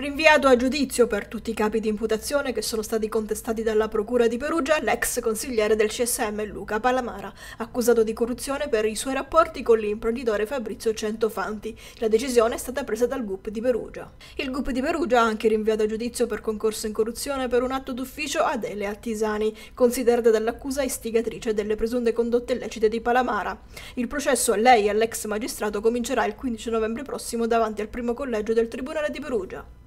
Rinviato a giudizio per tutti i capi di imputazione che sono stati contestati dalla Procura di Perugia, l'ex consigliere del CSM Luca Palamara, accusato di corruzione per i suoi rapporti con l'imprenditore Fabrizio Centofanti. La decisione è stata presa dal GUP di Perugia. Il GUP di Perugia ha anche rinviato a giudizio per concorso in corruzione per un atto d'ufficio Adele Attisani, considerata dall'accusa istigatrice delle presunte condotte illecite di Palamara. Il processo a lei e all'ex magistrato comincerà il 15 novembre prossimo davanti al primo collegio del Tribunale di Perugia.